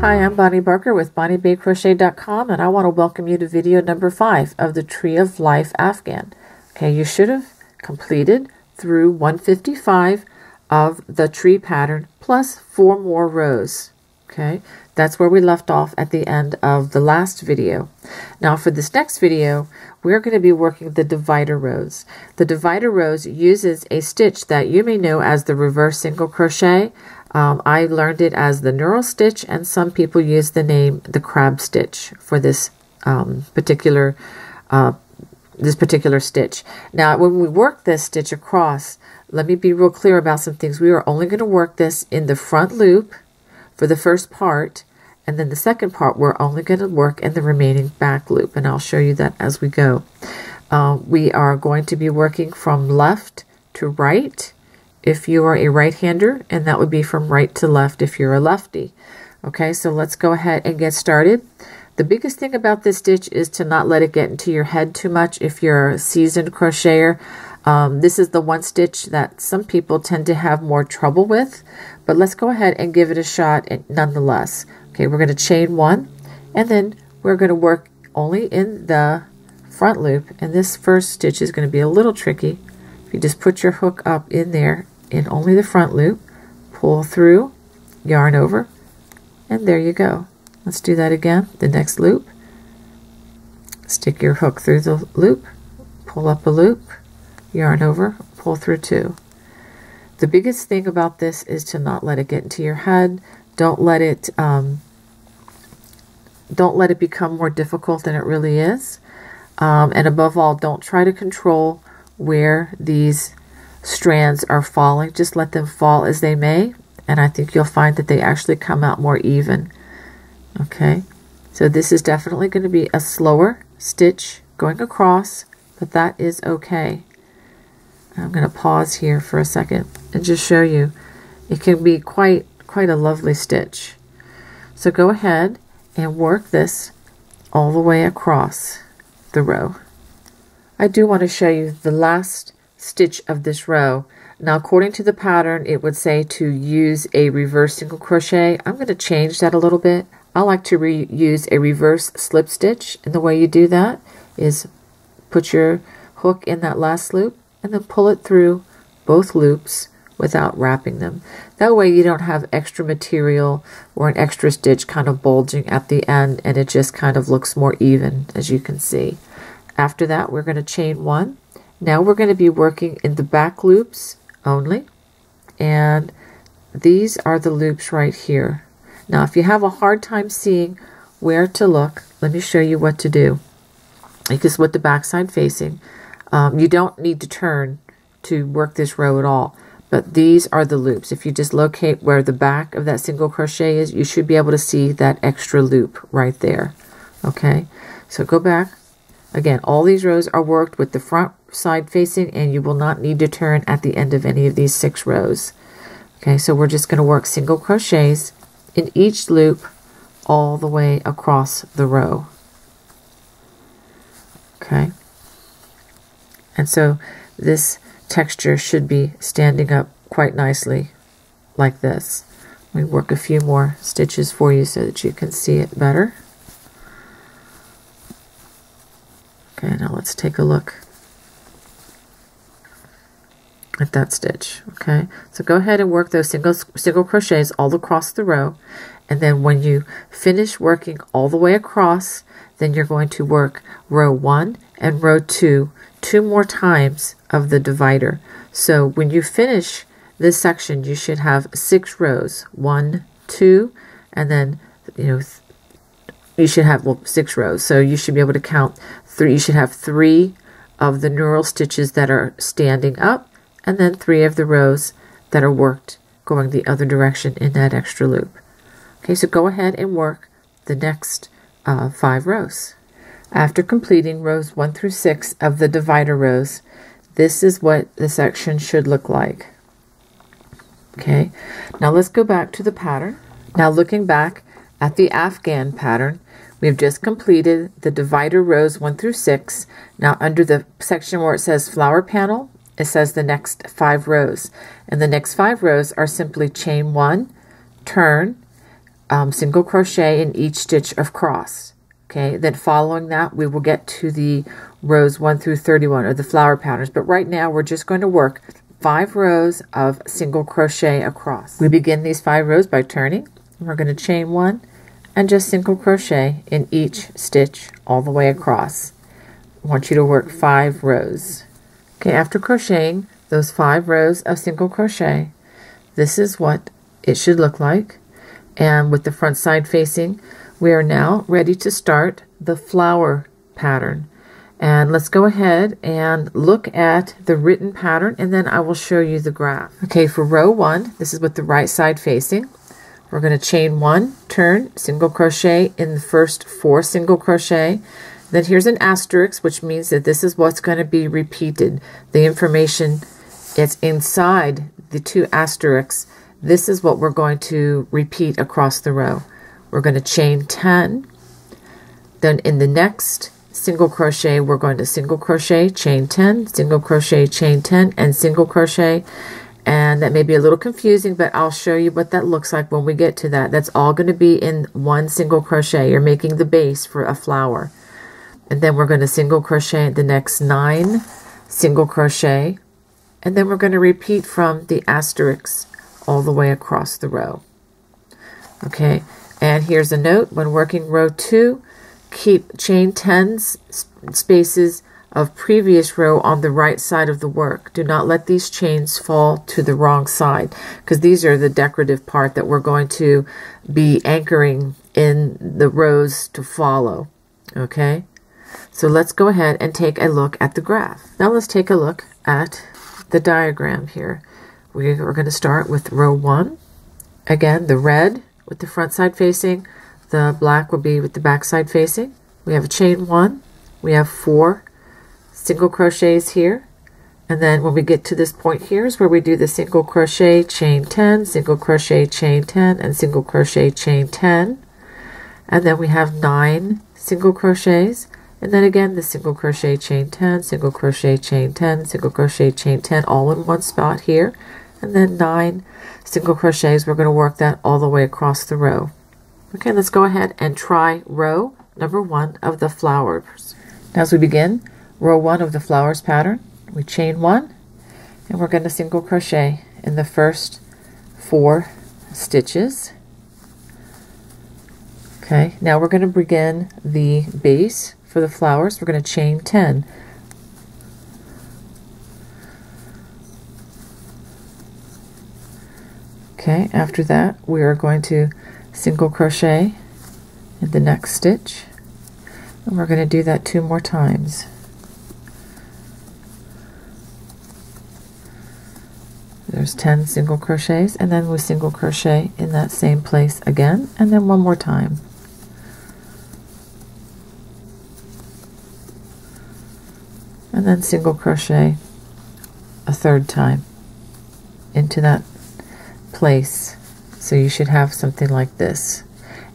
Hi, I'm Bonnie Barker with BonnieBayCrochet.com and I want to welcome you to video number five of the Tree of Life Afghan. Okay, you should have completed through 155 of the tree pattern plus four more rows. Okay, that's where we left off at the end of the last video. Now for this next video, we're going to be working the divider rows. The divider rows uses a stitch that you may know as the reverse single crochet. Um, I learned it as the knurl stitch and some people use the name the crab stitch for this um, particular uh, this particular stitch. Now when we work this stitch across, let me be real clear about some things. We are only going to work this in the front loop for the first part and then the second part we're only going to work in the remaining back loop and I'll show you that as we go. Uh, we are going to be working from left to right if you are a right-hander and that would be from right to left if you're a lefty. Okay, so let's go ahead and get started. The biggest thing about this stitch is to not let it get into your head too much if you're a seasoned crocheter. Um, this is the one stitch that some people tend to have more trouble with, but let's go ahead and give it a shot nonetheless. Okay, we're going to chain one, and then we're going to work only in the front loop, and this first stitch is going to be a little tricky. If you just put your hook up in there in only the front loop, pull through, yarn over, and there you go. Let's do that again. The next loop, stick your hook through the loop, pull up a loop, yarn over, pull through two. The biggest thing about this is to not let it get into your head. Don't let it um, don't let it become more difficult than it really is. Um, and above all, don't try to control where these strands are falling. Just let them fall as they may. And I think you'll find that they actually come out more even. Okay, so this is definitely going to be a slower stitch going across, but that is okay. I'm going to pause here for a second and just show you. It can be quite, quite a lovely stitch. So go ahead and work this all the way across the row. I do want to show you the last stitch of this row. Now according to the pattern it would say to use a reverse single crochet. I'm going to change that a little bit. I like to use a reverse slip stitch and the way you do that is put your hook in that last loop and then pull it through both loops without wrapping them. That way you don't have extra material or an extra stitch kind of bulging at the end and it just kind of looks more even as you can see. After that we're going to chain one. Now we're going to be working in the back loops only and these are the loops right here. Now if you have a hard time seeing where to look, let me show you what to do. Because with the back side facing, um, you don't need to turn to work this row at all. But these are the loops. If you just locate where the back of that single crochet is, you should be able to see that extra loop right there. Okay, so go back. Again, all these rows are worked with the front side facing and you will not need to turn at the end of any of these six rows. Okay, so we're just going to work single crochets in each loop all the way across the row. Okay. And so this texture should be standing up quite nicely like this. Me work a few more stitches for you so that you can see it better. Okay, now let's take a look at that stitch. Okay, so go ahead and work those single, single crochets all across the row. And then when you finish working all the way across, then you're going to work row one and row two two more times of the divider. So when you finish this section, you should have six rows. One, two, and then, you know, you should have, well, six rows. So you should be able to count three. You should have three of the knurl stitches that are standing up, and then three of the rows that are worked going the other direction in that extra loop. Okay, so go ahead and work the next uh, five rows. After completing rows 1 through 6 of the divider rows, this is what the section should look like. Okay, now let's go back to the pattern. Now looking back at the Afghan pattern, we have just completed the divider rows 1 through 6. Now under the section where it says flower panel, it says the next five rows. And the next five rows are simply chain one, turn, um, single crochet in each stitch of cross. Okay, then following that, we will get to the rows 1 through 31 or the flower patterns. But right now, we're just going to work five rows of single crochet across. We begin these five rows by turning. We're going to chain one and just single crochet in each stitch all the way across. I want you to work five rows. Okay, after crocheting those five rows of single crochet, this is what it should look like. And with the front side facing, we are now ready to start the flower pattern. And let's go ahead and look at the written pattern and then I will show you the graph. Okay, for row one, this is with the right side facing. We're going to chain one, turn, single crochet in the first four single crochet. Then here's an asterisk, which means that this is what's going to be repeated. The information, it's inside the two asterisks. This is what we're going to repeat across the row. We're going to chain 10. Then in the next single crochet, we're going to single crochet, chain 10, single crochet, chain 10, and single crochet. And that may be a little confusing, but I'll show you what that looks like when we get to that. That's all going to be in one single crochet. You're making the base for a flower. And then we're going to single crochet the next nine single crochet. And then we're going to repeat from the asterisks all the way across the row. Okay, and here's a note. When working row 2, keep chain 10 spaces of previous row on the right side of the work. Do not let these chains fall to the wrong side because these are the decorative part that we're going to be anchoring in the rows to follow. Okay, so let's go ahead and take a look at the graph. Now let's take a look at the diagram here. We are going to start with row 1. Again, the red with the front side facing. The black will be with the back side facing. We have a chain one. We have four single crochets here. And then when we get to this point here is where we do the single crochet, chain 10, single crochet, chain 10, and single crochet, chain 10. And then we have nine single crochets. And then again, the single crochet, chain 10, single crochet, chain 10, single crochet, chain 10, all in one spot here. And then nine single crochets. We're going to work that all the way across the row. Okay, let's go ahead and try row number one of the flowers. Now as we begin row one of the flowers pattern, we chain one and we're going to single crochet in the first four stitches. Okay, now we're going to begin the base for the flowers. We're going to chain 10. Okay, after that we are going to single crochet in the next stitch and we're going to do that two more times. There's 10 single crochets and then we single crochet in that same place again and then one more time. And then single crochet a third time into that place. So you should have something like this.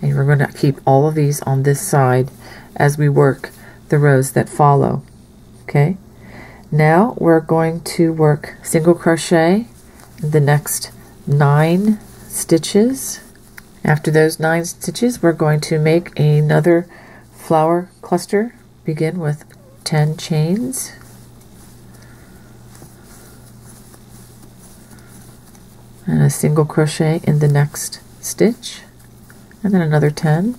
And we're going to keep all of these on this side as we work the rows that follow. Okay. Now we're going to work single crochet the next nine stitches. After those nine stitches, we're going to make another flower cluster. Begin with 10 chains. and a single crochet in the next stitch. And then another 10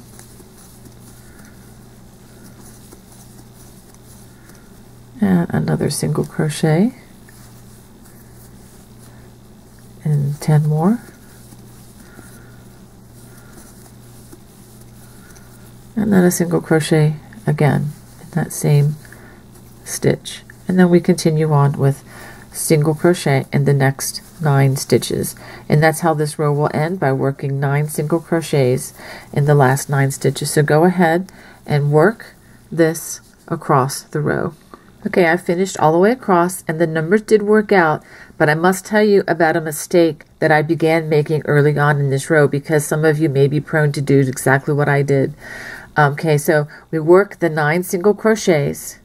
and another single crochet. And 10 more. And then a single crochet again in that same stitch. And then we continue on with single crochet in the next nine stitches. And that's how this row will end by working nine single crochets in the last nine stitches. So go ahead and work this across the row. Okay I finished all the way across and the numbers did work out but I must tell you about a mistake that I began making early on in this row because some of you may be prone to do exactly what I did. Um, okay so we work the nine single crochets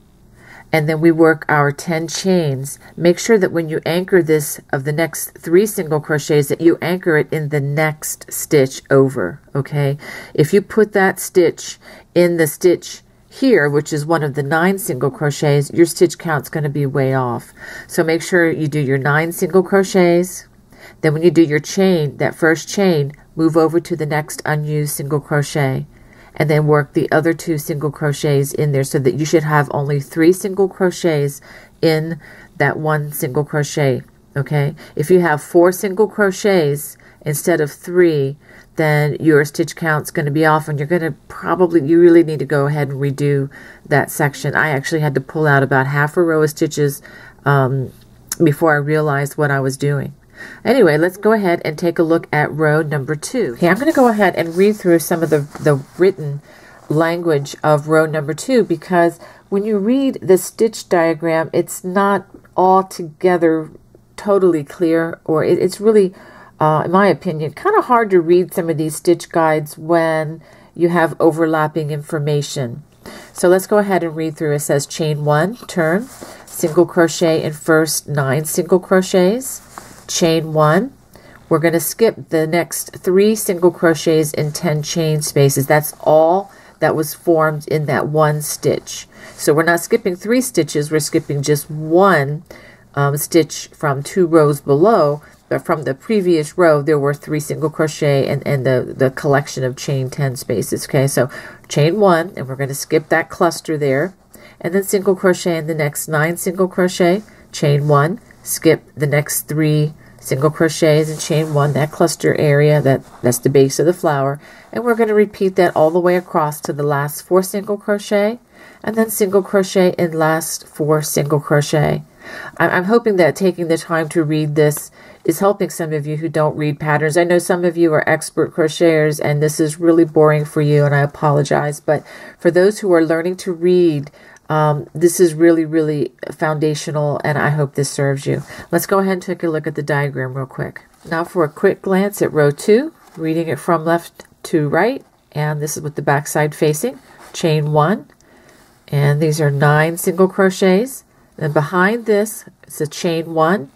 and then we work our 10 chains. Make sure that when you anchor this of the next three single crochets that you anchor it in the next stitch over okay? If you put that stitch in the stitch here which is one of the nine single crochets your stitch count's going to be way off. So make sure you do your nine single crochets. Then when you do your chain that first chain move over to the next unused single crochet and then work the other two single crochets in there so that you should have only three single crochets in that one single crochet okay? If you have four single crochets instead of three then your stitch count's going to be off and you're going to probably you really need to go ahead and redo that section. I actually had to pull out about half a row of stitches um, before I realized what I was doing Anyway, let's go ahead and take a look at row number two. Okay, I'm going to go ahead and read through some of the, the written language of row number two because when you read the stitch diagram, it's not altogether totally clear or it, it's really, uh, in my opinion, kind of hard to read some of these stitch guides when you have overlapping information. So let's go ahead and read through. It says chain one, turn, single crochet in first nine single crochets, chain one. We're going to skip the next three single crochets in 10 chain spaces. That's all that was formed in that one stitch. So we're not skipping three stitches we're skipping just one um, stitch from two rows below. But from the previous row there were three single crochet and, and the, the collection of chain 10 spaces okay? So chain one and we're going to skip that cluster there. And then single crochet in the next nine single crochet chain one skip the next three single crochets and chain one that cluster area that that's the base of the flower and we're going to repeat that all the way across to the last four single crochet and then single crochet in last four single crochet I'm hoping that taking the time to read this is helping some of you who don't read patterns. I know some of you are expert crocheters and this is really boring for you and I apologize. But for those who are learning to read, um, this is really, really foundational, and I hope this serves you. Let's go ahead and take a look at the diagram real quick. Now for a quick glance at row 2, reading it from left to right, and this is with the back side facing. Chain 1, and these are 9 single crochets. And behind this, it's a chain 1,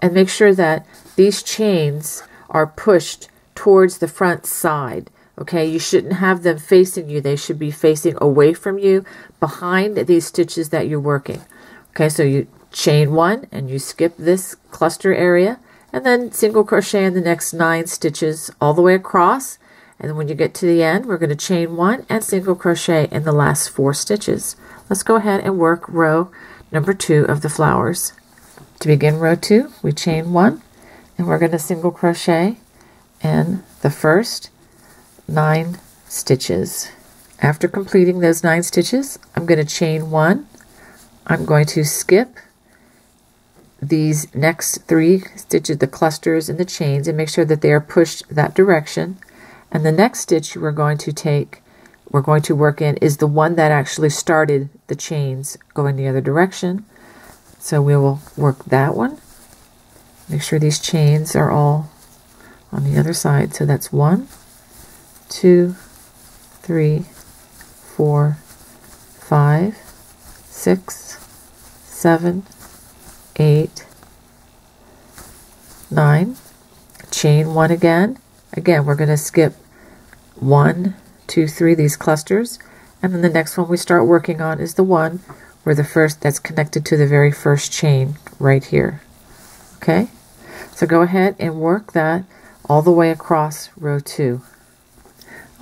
and make sure that these chains are pushed towards the front side. Okay, you shouldn't have them facing you. They should be facing away from you behind these stitches that you're working. Okay, so you chain one and you skip this cluster area and then single crochet in the next nine stitches all the way across. And then when you get to the end, we're going to chain one and single crochet in the last four stitches. Let's go ahead and work row number two of the flowers. To begin row two, we chain one and we're going to single crochet in the first nine stitches. After completing those nine stitches, I'm going to chain one. I'm going to skip these next three stitches, the clusters and the chains, and make sure that they are pushed that direction. And the next stitch we're going to take, we're going to work in, is the one that actually started the chains going the other direction. So we will work that one. Make sure these chains are all on the other side. So that's one, two, three, four, five, six, seven, eight, nine. Chain one again. Again, we're going to skip one, two, three, these clusters. And then the next one we start working on is the one where the first that's connected to the very first chain right here. Okay? So go ahead and work that all the way across row two.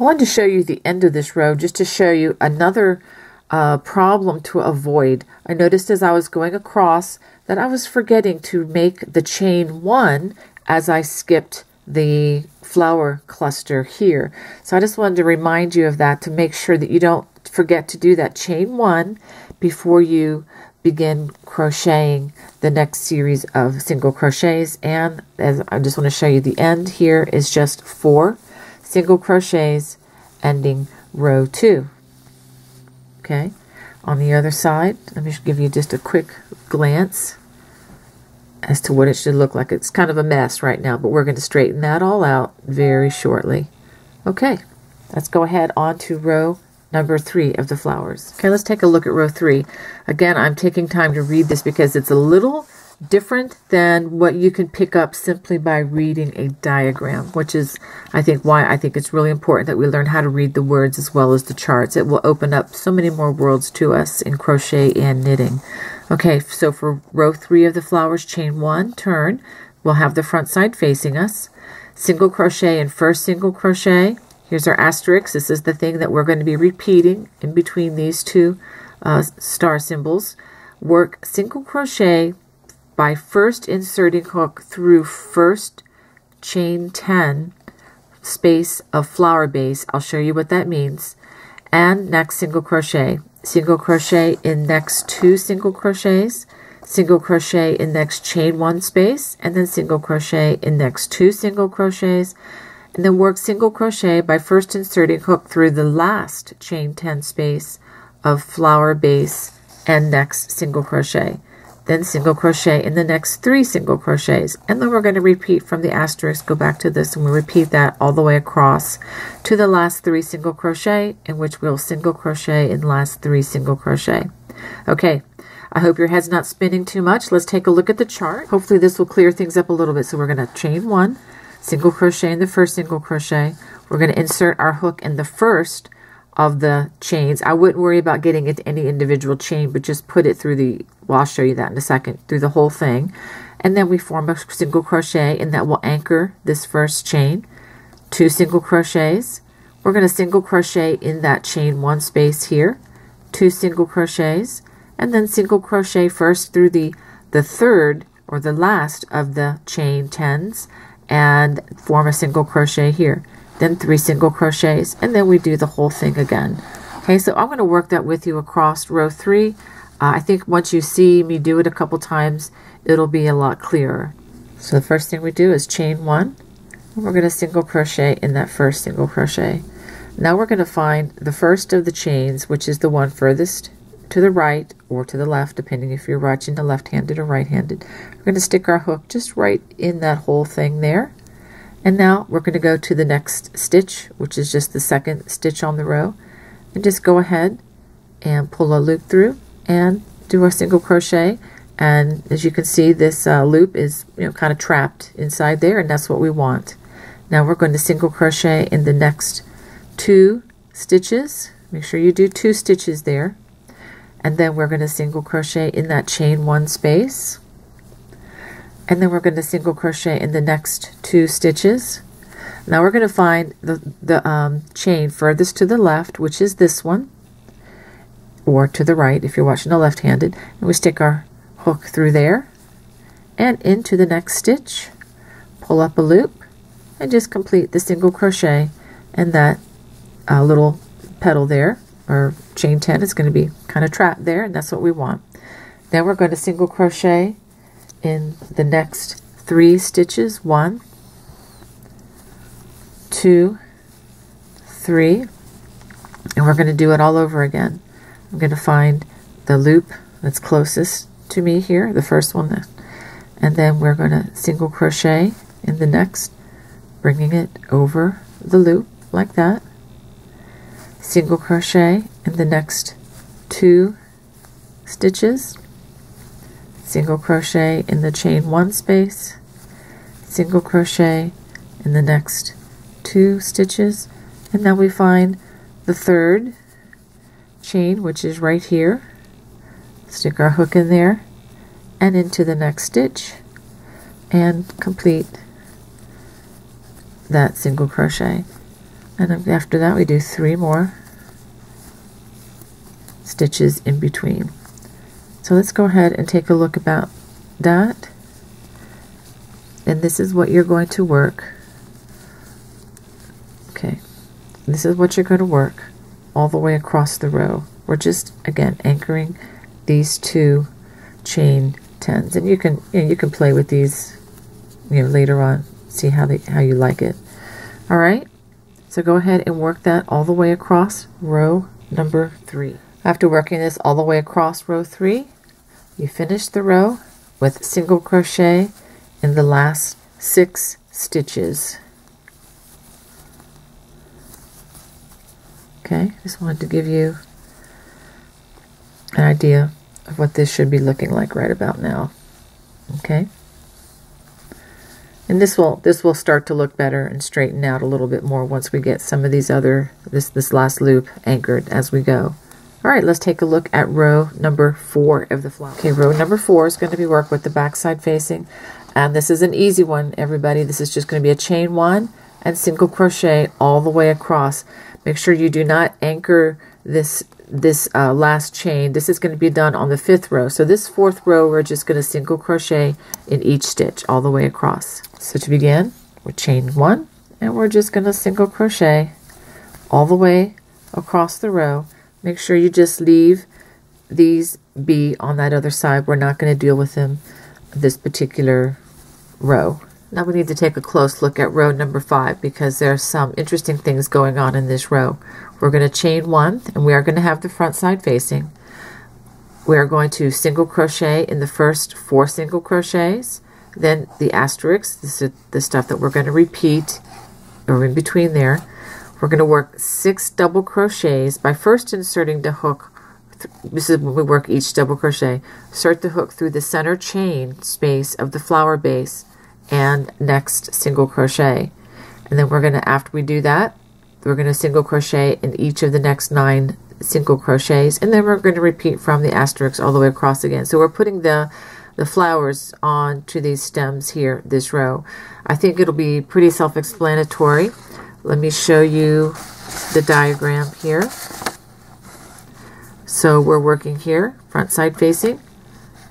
I wanted to show you the end of this row just to show you another uh, problem to avoid. I noticed as I was going across that I was forgetting to make the chain one as I skipped the flower cluster here. So I just wanted to remind you of that to make sure that you don't forget to do that chain one before you begin crocheting the next series of single crochets and as I just want to show you the end here is just four single crochets ending row 2. Okay, on the other side, let me give you just a quick glance as to what it should look like. It's kind of a mess right now, but we're going to straighten that all out very shortly. Okay, let's go ahead on to row number three of the flowers. Okay, let's take a look at row three. Again, I'm taking time to read this because it's a little different than what you can pick up simply by reading a diagram, which is, I think, why I think it's really important that we learn how to read the words as well as the charts. It will open up so many more worlds to us in crochet and knitting. Okay, so for row three of the flowers, chain one, turn. We'll have the front side facing us. Single crochet and first single crochet. Here's our asterisk. This is the thing that we're going to be repeating in between these two uh, star symbols. Work single crochet by first inserting hook through first chain 10 space of flower base. I'll show you what that means. And next single crochet. Single crochet in next two single crochets. Single crochet in next chain one space. And then single crochet in next two single crochets. And then work single crochet by first inserting hook through the last chain 10 space of flower base and next single crochet then single crochet in the next three single crochets. And then we're going to repeat from the asterisk go back to this and we repeat that all the way across to the last three single crochet in which we'll single crochet in last three single crochet. Okay I hope your head's not spinning too much. Let's take a look at the chart. Hopefully this will clear things up a little bit. So we're going to chain one single crochet in the first single crochet. We're going to insert our hook in the first of the chains. I wouldn't worry about getting into any individual chain, but just put it through the, well, I'll show you that in a second, through the whole thing. And then we form a single crochet and that will anchor this first chain. Two single crochets. We're going to single crochet in that chain one space here. Two single crochets. And then single crochet first through the, the third or the last of the chain tens and form a single crochet here then three single crochets, and then we do the whole thing again. Okay, so I'm going to work that with you across row three. Uh, I think once you see me do it a couple times, it'll be a lot clearer. So the first thing we do is chain one, and we're going to single crochet in that first single crochet. Now we're going to find the first of the chains, which is the one furthest to the right or to the left, depending if you're watching the left-handed or right-handed. We're going to stick our hook just right in that whole thing there. And now we're going to go to the next stitch, which is just the second stitch on the row. And just go ahead and pull a loop through and do a single crochet. And as you can see, this uh, loop is you know kind of trapped inside there, and that's what we want. Now we're going to single crochet in the next two stitches. Make sure you do two stitches there. And then we're going to single crochet in that chain one space and then we're going to single crochet in the next two stitches. Now we're going to find the, the um, chain furthest to the left which is this one or to the right if you're watching the left-handed. And we stick our hook through there. And into the next stitch pull up a loop and just complete the single crochet and that uh, little petal there or chain 10 is going to be kind of trapped there and that's what we want. Then we're going to single crochet in the next three stitches. One two three and we're going to do it all over again. I'm going to find the loop that's closest to me here the first one and then we're going to single crochet in the next bringing it over the loop like that. Single crochet in the next two stitches single crochet in the chain one space single crochet in the next two stitches and then we find the third chain which is right here. Stick our hook in there and into the next stitch and complete that single crochet. And after that we do three more stitches in between so let's go ahead and take a look about that. And this is what you're going to work. Okay, this is what you're going to work all the way across the row. We're just, again, anchoring these two chain tens. And you can, you, know, you can play with these you know, later on, see how, they, how you like it. All right, so go ahead and work that all the way across row number three. After working this all the way across row three, you finish the row with single crochet in the last six stitches. Okay, just wanted to give you an idea of what this should be looking like right about now. Okay. And this will this will start to look better and straighten out a little bit more once we get some of these other this this last loop anchored as we go. All right, let's take a look at row number four of the flower. Okay, row number four is going to be work with the backside facing. And this is an easy one, everybody. This is just going to be a chain one and single crochet all the way across. Make sure you do not anchor this this uh, last chain. This is going to be done on the fifth row. So this fourth row, we're just going to single crochet in each stitch all the way across. So to begin, we chain one, and we're just going to single crochet all the way across the row. Make sure you just leave these be on that other side. We're not going to deal with them this particular row. Now we need to take a close look at row number five because there are some interesting things going on in this row. We're going to chain one and we are going to have the front side facing. We are going to single crochet in the first four single crochets. Then the asterisk, this is the stuff that we're going to repeat or in between there. We're going to work six double crochets. By first inserting the hook this is when we work each double crochet. Insert the hook through the center chain space of the flower base and next single crochet. And then we're going to after we do that we're going to single crochet in each of the next nine single crochets. And then we're going to repeat from the asterisk all the way across again. So we're putting the the flowers on to these stems here this row. I think it'll be pretty self-explanatory let me show you the diagram here so we're working here front side facing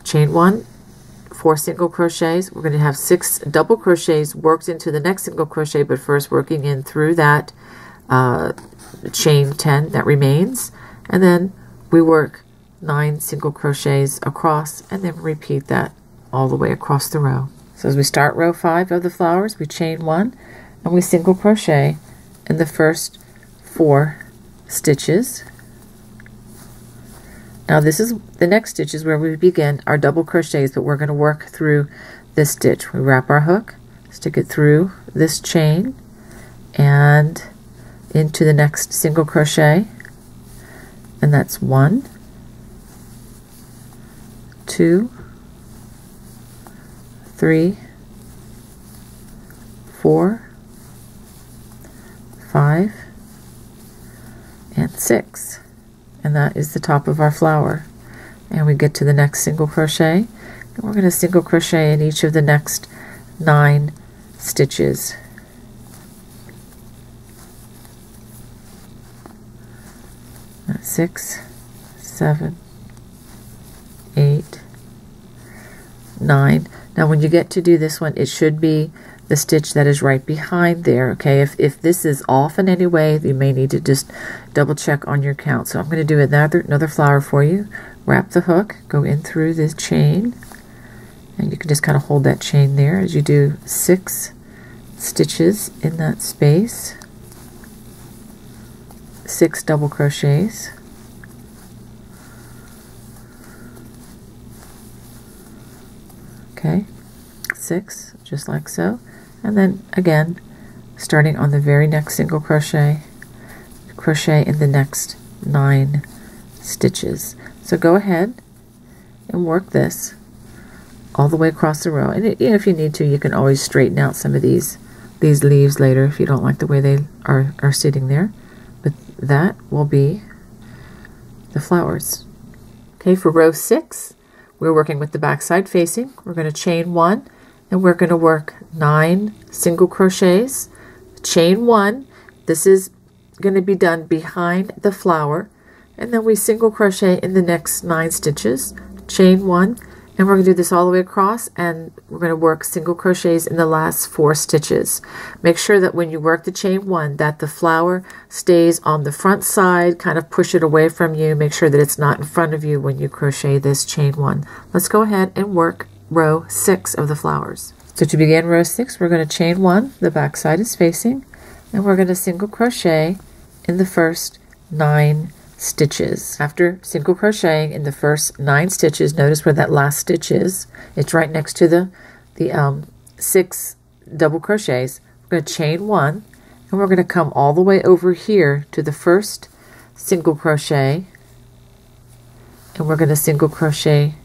chain one four single crochets. We're going to have six double crochets worked into the next single crochet, but first working in through that uh, chain 10 that remains. And then we work nine single crochets across and then repeat that all the way across the row. So as we start row five of the flowers, we chain one and we single crochet in the first four stitches now this is the next stitch is where we begin our double crochets, but we're going to work through this stitch. We wrap our hook, stick it through this chain, and into the next single crochet, and that's one, two, three, four, five, and six. And that is the top of our flower. And we get to the next single crochet. And we're going to single crochet in each of the next nine stitches. Six seven eight nine. Now when you get to do this one it should be the stitch that is right behind there. Okay, if, if this is off in any way, you may need to just double check on your count. So I'm going to do another, another flower for you. Wrap the hook, go in through this chain, and you can just kind of hold that chain there as you do six stitches in that space. Six double crochets. Okay, six, just like so and then again starting on the very next single crochet crochet in the next nine stitches. So go ahead and work this all the way across the row. And it, if you need to you can always straighten out some of these these leaves later if you don't like the way they are, are sitting there. But that will be the flowers. Okay for row six we're working with the back side facing. We're going to chain one and we're going to work nine single crochets chain one. This is going to be done behind the flower. And then we single crochet in the next nine stitches chain one. And we're going to do this all the way across and we're going to work single crochets in the last four stitches. Make sure that when you work the chain one that the flower stays on the front side kind of push it away from you. Make sure that it's not in front of you when you crochet this chain one. Let's go ahead and work row 6 of the flowers. So to begin row 6, we're going to chain 1, the back side is facing, and we're going to single crochet in the first 9 stitches. After single crocheting in the first 9 stitches, notice where that last stitch is. It's right next to the, the um, 6 double crochets. We're going to chain 1, and we're going to come all the way over here to the first single crochet and we're going to single crochet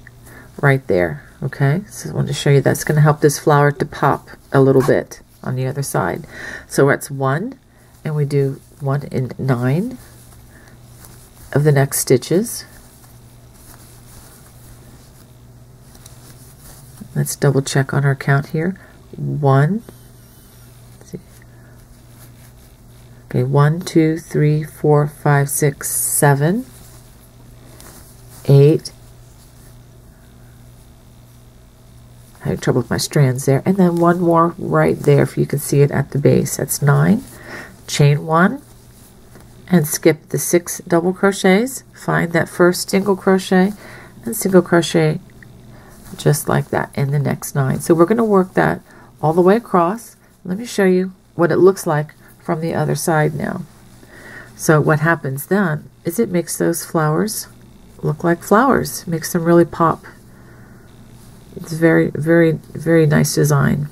right there okay so I want to show you that's going to help this flower to pop a little bit on the other side. So that's one and we do one in nine of the next stitches. Let's double check on our count here. One. Okay one two three four five six seven eight. I had trouble with my strands there. And then one more right there if you can see it at the base. That's nine. Chain one and skip the six double crochets. Find that first single crochet and single crochet just like that in the next nine. So we're going to work that all the way across. Let me show you what it looks like from the other side now. So what happens then is it makes those flowers look like flowers. Makes them really pop. It's very, very, very nice design.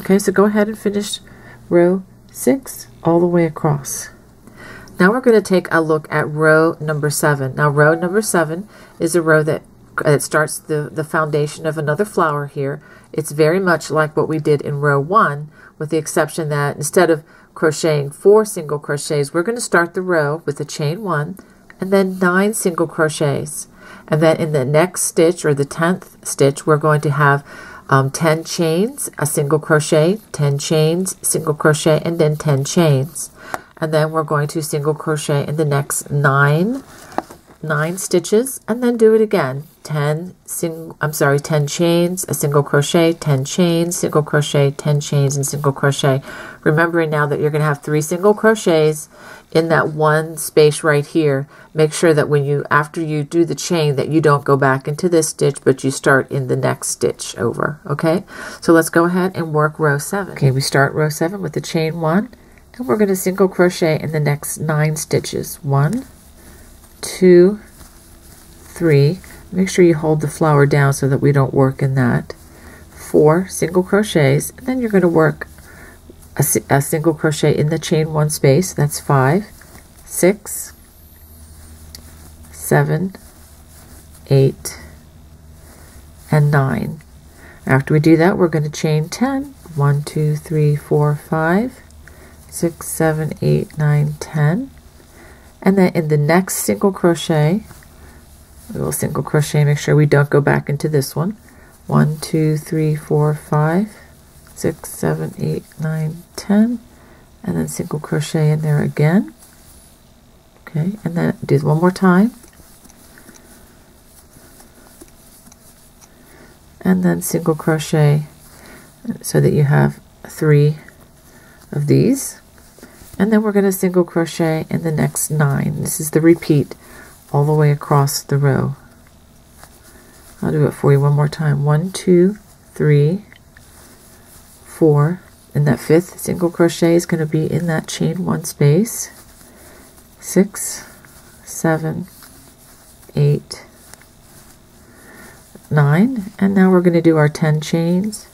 Okay, so go ahead and finish row six all the way across. Now we're going to take a look at row number seven. Now row number seven is a row that, that starts the, the foundation of another flower here. It's very much like what we did in row one with the exception that instead of crocheting four single crochets, we're going to start the row with a chain one, and then nine single crochets and then in the next stitch or the 10th stitch we're going to have um, 10 chains a single crochet 10 chains single crochet and then 10 chains. And then we're going to single crochet in the next nine nine stitches and then do it again. 10 sing I'm sorry 10 chains a single crochet 10 chains single crochet 10 chains and single crochet. Remembering now that you're going to have three single crochets in that one space right here. Make sure that when you after you do the chain that you don't go back into this stitch but you start in the next stitch over okay? So let's go ahead and work row 7 okay we start row 7 with the chain 1 and we're going to single crochet in the next 9 stitches. 1 2 3 make sure you hold the flower down so that we don't work in that. 4 single crochets. And then you're going to work a, a single crochet in the chain one space. That's five six seven eight and nine. After we do that we're going to chain 10 1 2 3 4 5 6 7 8 9 10 and then in the next single crochet we will single crochet make sure we don't go back into this one 1 2 3 4 5 six, seven, eight, nine, ten, and then single crochet in there again. Okay, and then do it one more time. And then single crochet so that you have three of these. And then we're going to single crochet in the next nine. This is the repeat all the way across the row. I'll do it for you one more time. One, two, three, four and that fifth single crochet is going to be in that chain one space six seven eight nine and now we're going to do our 10 chains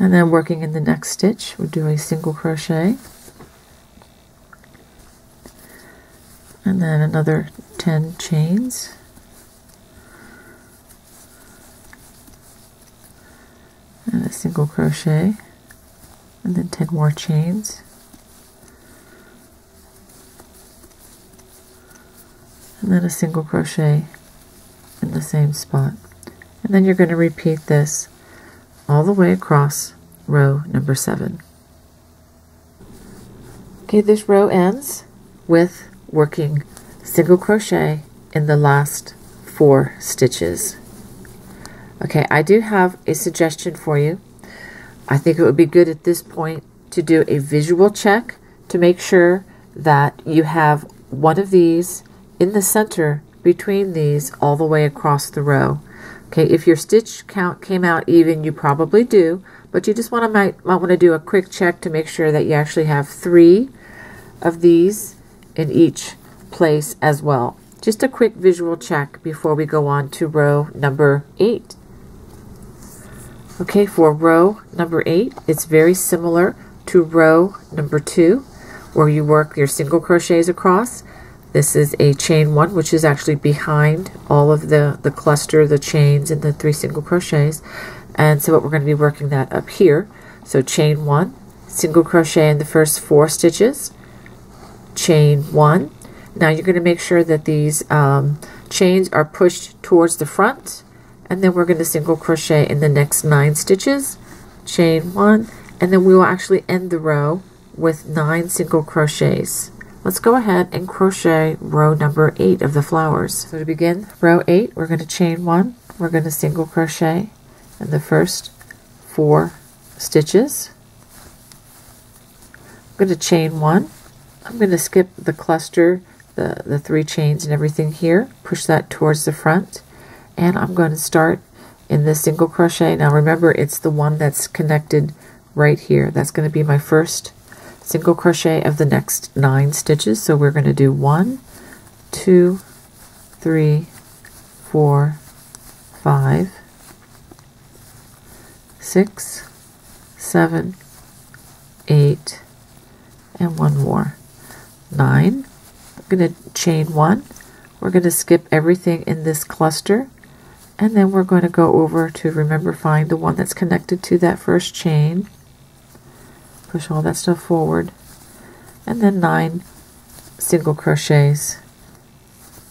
and then working in the next stitch we'll do a single crochet. And then another 10 chains. And a single crochet. And then 10 more chains. And then a single crochet in the same spot. And then you're going to repeat this all the way across row number 7 okay this row ends with working single crochet in the last four stitches Okay, I do have a suggestion for you. I think it would be good at this point to do a visual check to make sure that you have one of these in the center between these all the way across the row. Okay, if your stitch count came out even, you probably do, but you just want to might, might want to do a quick check to make sure that you actually have three of these in each place as well. Just a quick visual check before we go on to row number eight. Okay, for row number eight, it's very similar to row number two, where you work your single crochets across. This is a chain one, which is actually behind all of the, the cluster, the chains, and the three single crochets. And so what we're going to be working that up here. So chain one, single crochet in the first four stitches, chain one. Now you're going to make sure that these um, chains are pushed towards the front and then we're going to single crochet in the next nine stitches, chain one, and then we will actually end the row with nine single crochets. Let's go ahead and crochet row number eight of the flowers. So to begin row eight, we're going to chain one, we're going to single crochet in the first four stitches. I'm going to chain one. I'm going to skip the cluster, the, the three chains and everything here, push that towards the front, and I'm going to start in this single crochet. Now remember, it's the one that's connected right here. That's going to be my first single crochet of the next nine stitches. So we're going to do one, two, three, four, five, six, seven, eight, and one more. Nine. I'm going to chain one. We're going to skip everything in this cluster. And then we're going to go over to, remember, find the one that's connected to that first chain. Push all that stuff forward. And then nine single crochets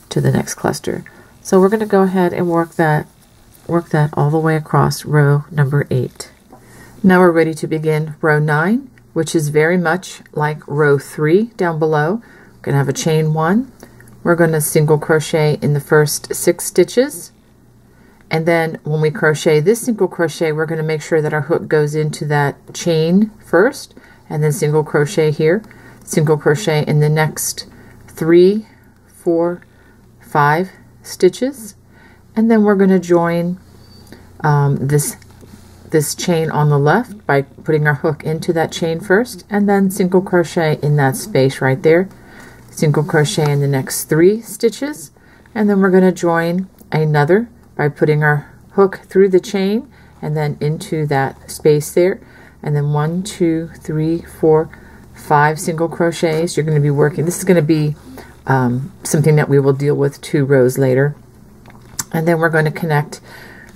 to the next cluster. So we're going to go ahead and work that work that all the way across row number eight. Now we're ready to begin row nine which is very much like row three down below. We're going to have a chain one. We're going to single crochet in the first six stitches. And then when we crochet this single crochet, we're going to make sure that our hook goes into that chain first, and then single crochet here, single crochet in the next three, four, five stitches. And then we're going to join um, this this chain on the left by putting our hook into that chain first and then single crochet in that space right there single crochet in the next three stitches and then we're going to join another by putting our hook through the chain and then into that space there. And then one two three four five single crochets. You're going to be working this is going to be um, something that we will deal with two rows later. And then we're going to connect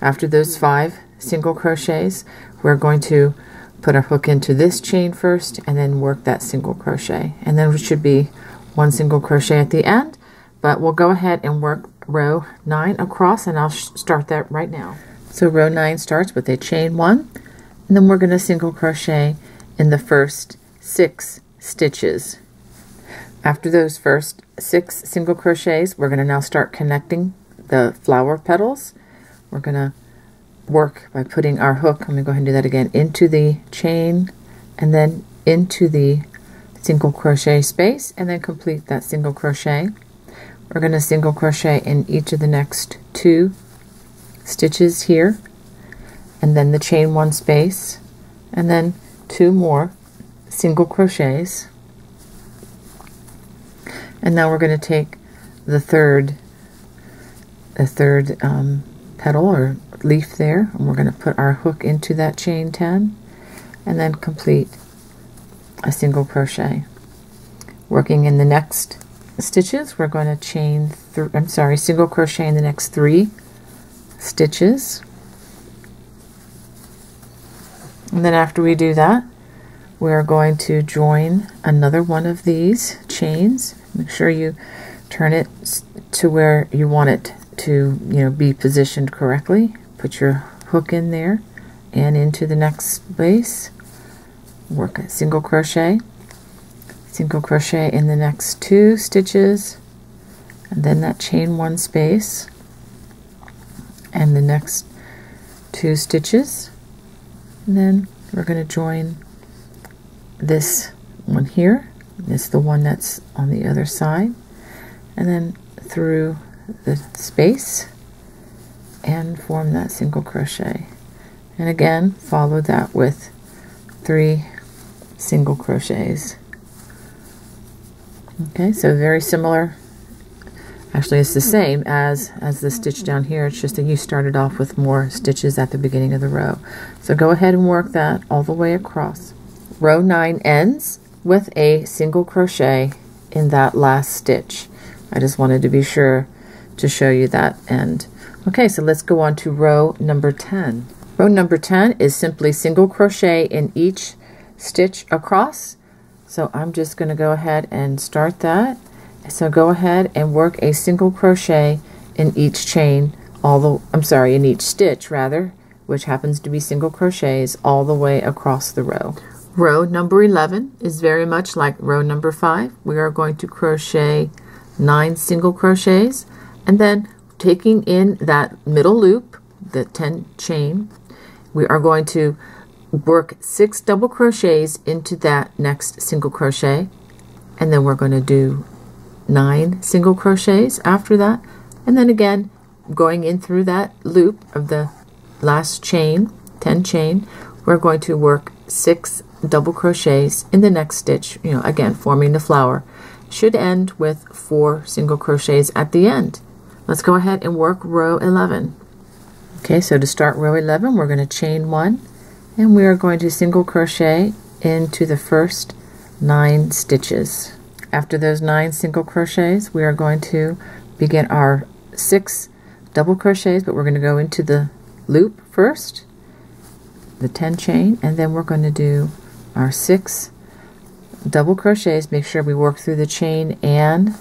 after those five single crochets. We're going to put our hook into this chain first and then work that single crochet. And then it should be one single crochet at the end but we'll go ahead and work row 9 across and I'll start that right now. So row 9 starts with a chain 1 and then we're going to single crochet in the first six stitches. After those first six single crochets we're going to now start connecting the flower petals. We're going to work by putting our hook, I'm going to go ahead and do that again, into the chain and then into the single crochet space and then complete that single crochet. We're going to single crochet in each of the next two stitches here and then the chain one space and then two more single crochets. And now we're going to take the third the third um, petal or leaf there and we're going to put our hook into that chain 10 and then complete a single crochet. Working in the next stitches. We're going to chain through I'm sorry single crochet in the next three stitches. And then after we do that we're going to join another one of these chains. Make sure you turn it to where you want it to you know be positioned correctly. Put your hook in there and into the next space work a single crochet single crochet in the next two stitches and then that chain one space and the next two stitches. And then we're going to join this one here it's the one that's on the other side and then through the space and form that single crochet. And again follow that with three single crochets okay so very similar Actually, it's the same as, as the stitch down here. It's just that you started off with more stitches at the beginning of the row. So go ahead and work that all the way across. Row 9 ends with a single crochet in that last stitch. I just wanted to be sure to show you that end. Okay, so let's go on to row number 10. Row number 10 is simply single crochet in each stitch across. So I'm just going to go ahead and start that so go ahead and work a single crochet in each chain, all the, I'm sorry, in each stitch rather, which happens to be single crochets all the way across the row. Row number 11 is very much like row number 5. We are going to crochet 9 single crochets and then taking in that middle loop, the 10 chain, we are going to work 6 double crochets into that next single crochet and then we're going to do nine single crochets after that and then again going in through that loop of the last chain 10 chain we're going to work six double crochets in the next stitch you know again forming the flower. Should end with four single crochets at the end. Let's go ahead and work row 11 okay so to start row 11 we're going to chain one and we are going to single crochet into the first nine stitches after those nine single crochets, we are going to begin our six double crochets, but we're going to go into the loop first, the 10 chain, and then we're going to do our six double crochets. Make sure we work through the chain and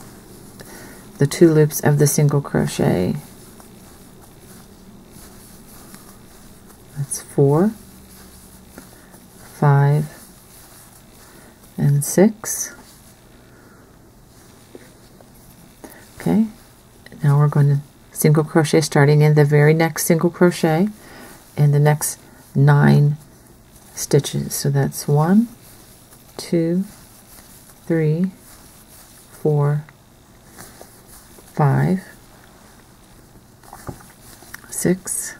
the two loops of the single crochet. That's four, five, and six. okay now we're going to single crochet starting in the very next single crochet in the next nine stitches so that's one two three four five six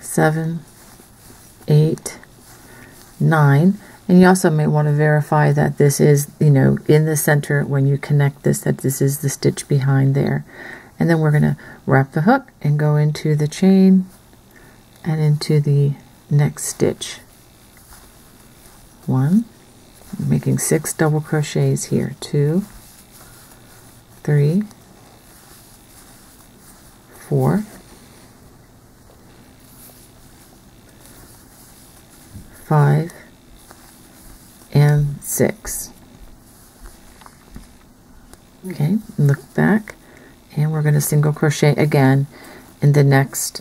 seven eight nine and you also may want to verify that this is, you know, in the center when you connect this, that this is the stitch behind there. And then we're going to wrap the hook and go into the chain and into the next stitch. One, making six double crochets here. Two, three, four, five, 6. Okay, look back and we're going to single crochet again in the next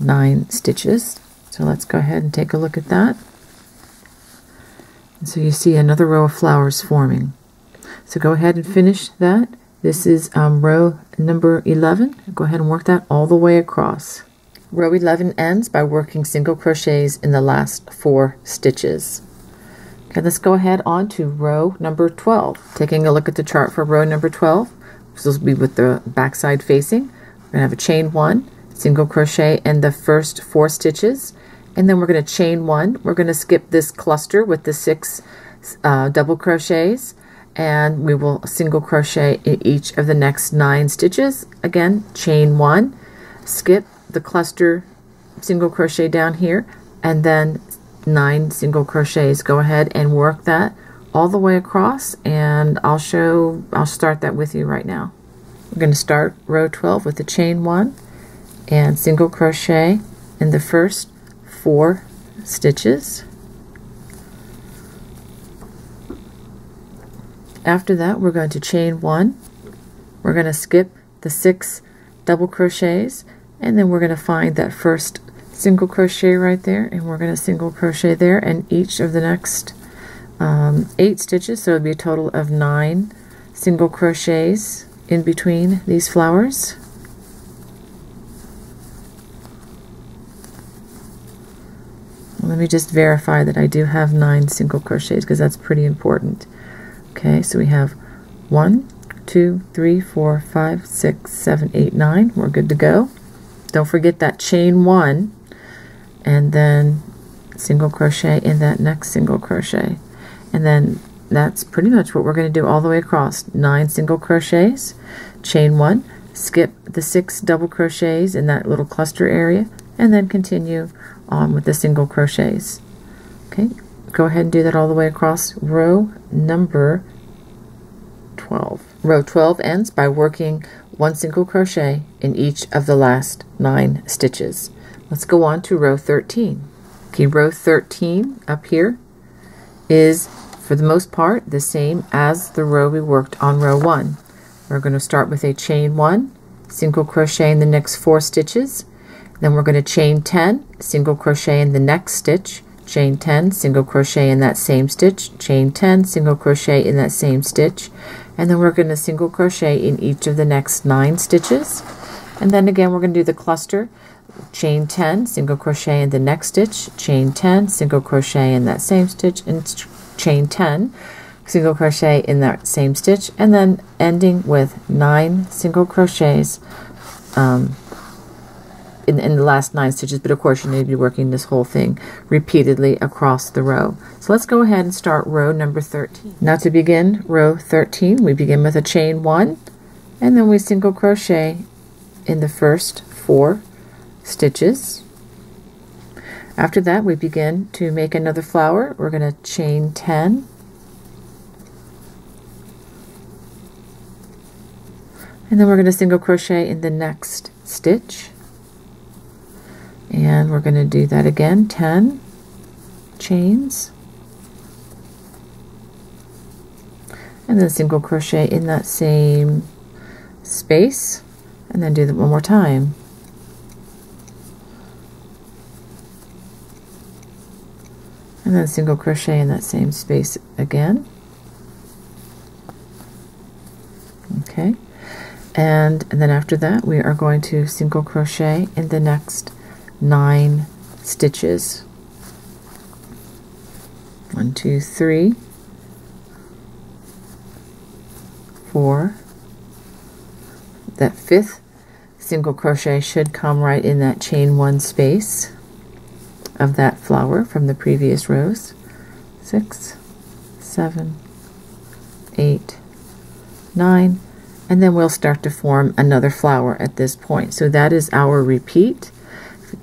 9 stitches. So let's go ahead and take a look at that. And so you see another row of flowers forming. So go ahead and finish that. This is um, row number 11. Go ahead and work that all the way across. Row 11 ends by working single crochets in the last four stitches. Okay, let's go ahead on to row number 12. Taking a look at the chart for row number 12. This will be with the back side facing. We're going to have a chain one, single crochet in the first four stitches, and then we're going to chain one. We're going to skip this cluster with the six uh, double crochets, and we will single crochet in each of the next nine stitches. Again, chain one, skip the cluster single crochet down here, and then nine single crochets. Go ahead and work that all the way across and I'll show I'll start that with you right now. We're going to start row 12 with the chain one and single crochet in the first four stitches. After that we're going to chain one. We're going to skip the six double crochets and then we're going to find that first single crochet right there and we're going to single crochet there and each of the next um, eight stitches. So it'll be a total of nine single crochets in between these flowers. Let me just verify that I do have nine single crochets because that's pretty important. Okay so we have one two three four five six seven eight nine. We're good to go. Don't forget that chain one and then single crochet in that next single crochet and then that's pretty much what we're going to do all the way across. Nine single crochets, chain one, skip the six double crochets in that little cluster area, and then continue on with the single crochets. Okay, go ahead and do that all the way across row number 12. Row 12 ends by working one single crochet in each of the last nine stitches. Let's go on to row 13. Okay, row 13 up here is for the most part the same as the row we worked on row 1. We're going to start with a chain 1, single crochet in the next 4 stitches, then we're going to chain 10, single crochet in the next stitch, chain 10, single crochet in that same stitch, chain 10, single crochet in that same stitch, and then we're going to single crochet in each of the next 9 stitches. And then again we're going to do the cluster chain 10 single crochet in the next stitch chain 10 single crochet in that same stitch and chain 10 single crochet in that same stitch and then ending with nine single crochets um, in, in the last nine stitches. But of course you need to be working this whole thing repeatedly across the row. So let's go ahead and start row number 13 now to begin row 13 we begin with a chain one and then we single crochet in the first four stitches. After that, we begin to make another flower. We're going to chain 10. And then we're going to single crochet in the next stitch. And we're going to do that again, 10 chains. And then single crochet in that same space. And then do that one more time. And then single crochet in that same space again. Okay. And, and then after that we are going to single crochet in the next nine stitches. One two three. Four. That fifth single crochet should come right in that chain one space of that flower from the previous rows. Six, seven, eight, nine, and then we'll start to form another flower at this point. So that is our repeat.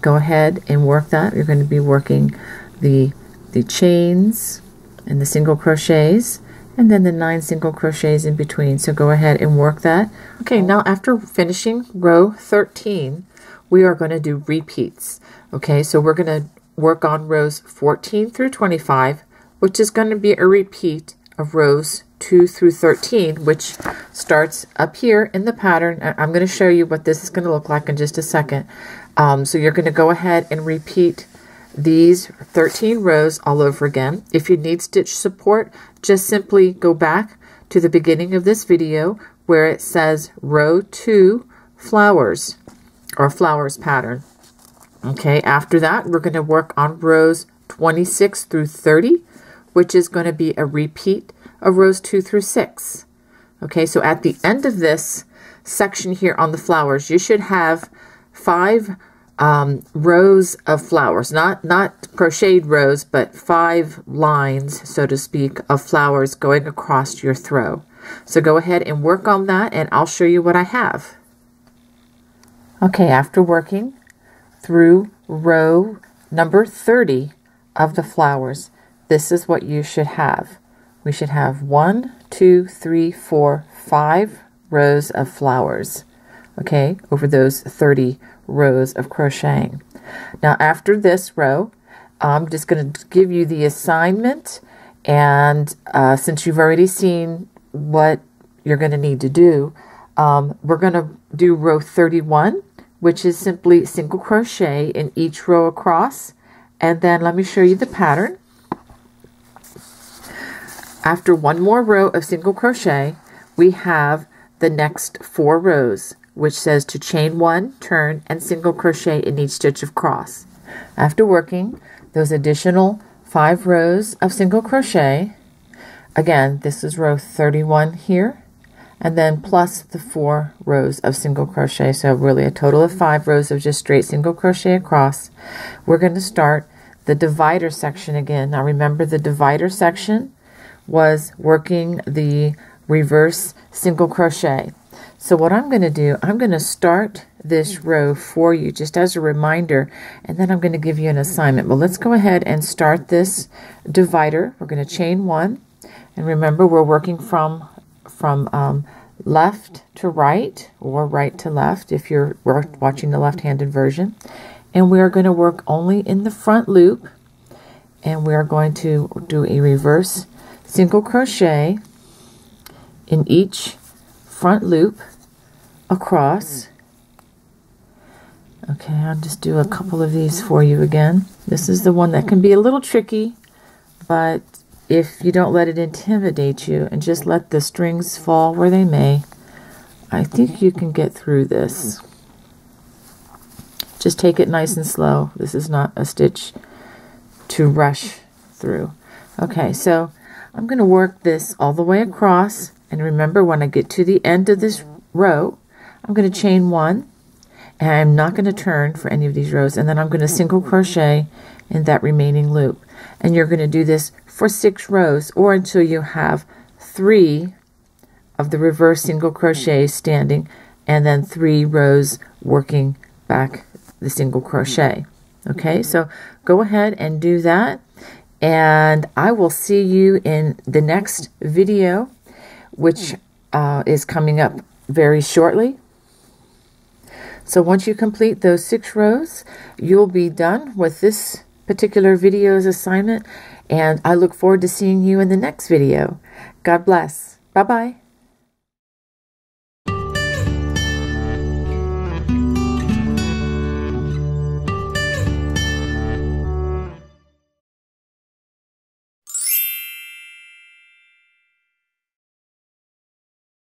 Go ahead and work that. You're going to be working the, the chains and the single crochets and then the nine single crochets in between. So go ahead and work that. Okay, now after finishing row 13, we are going to do repeats. Okay, so we're going to work on rows 14 through 25, which is going to be a repeat of rows 2 through 13, which starts up here in the pattern. I'm going to show you what this is going to look like in just a second. Um, so you're going to go ahead and repeat these 13 rows all over again. If you need stitch support, just simply go back to the beginning of this video where it says row 2 flowers or flowers pattern. Okay, after that, we're going to work on rows 26 through 30, which is going to be a repeat of rows 2 through 6. Okay, so at the end of this section here on the flowers, you should have five um, rows of flowers, not, not crocheted rows, but five lines, so to speak, of flowers going across your throw. So go ahead and work on that, and I'll show you what I have. Okay, after working, through row number 30 of the flowers, this is what you should have. We should have one, two, three, four, five rows of flowers, okay, over those 30 rows of crocheting. Now, after this row, I'm just going to give you the assignment, and uh, since you've already seen what you're going to need to do, um, we're going to do row 31 which is simply single crochet in each row across. And then let me show you the pattern. After one more row of single crochet we have the next four rows which says to chain one turn and single crochet in each stitch of cross. After working those additional five rows of single crochet again this is row 31 here and then plus the four rows of single crochet so really a total of five rows of just straight single crochet across we're going to start the divider section again now remember the divider section was working the reverse single crochet. So what I'm going to do, I'm going to start this row for you just as a reminder and then I'm going to give you an assignment. but let's go ahead and start this divider. We're going to chain one and remember we're working from from um, left to right or right to left if you're watching the left-handed version. And we are going to work only in the front loop and we are going to do a reverse single crochet in each front loop across. Okay, I'll just do a couple of these for you again. This is the one that can be a little tricky, but if you don't let it intimidate you and just let the strings fall where they may, I think you can get through this. Just take it nice and slow. This is not a stitch to rush through. Okay, so I'm going to work this all the way across. And remember, when I get to the end of this row, I'm going to chain one. And I'm not going to turn for any of these rows. And then I'm going to single crochet in that remaining loop. And you're going to do this for six rows or until you have three of the reverse single crochet standing and then three rows working back the single crochet. Okay, so go ahead and do that. And I will see you in the next video, which uh, is coming up very shortly. So once you complete those six rows, you'll be done with this particular video's assignment. And I look forward to seeing you in the next video. God bless. Bye bye.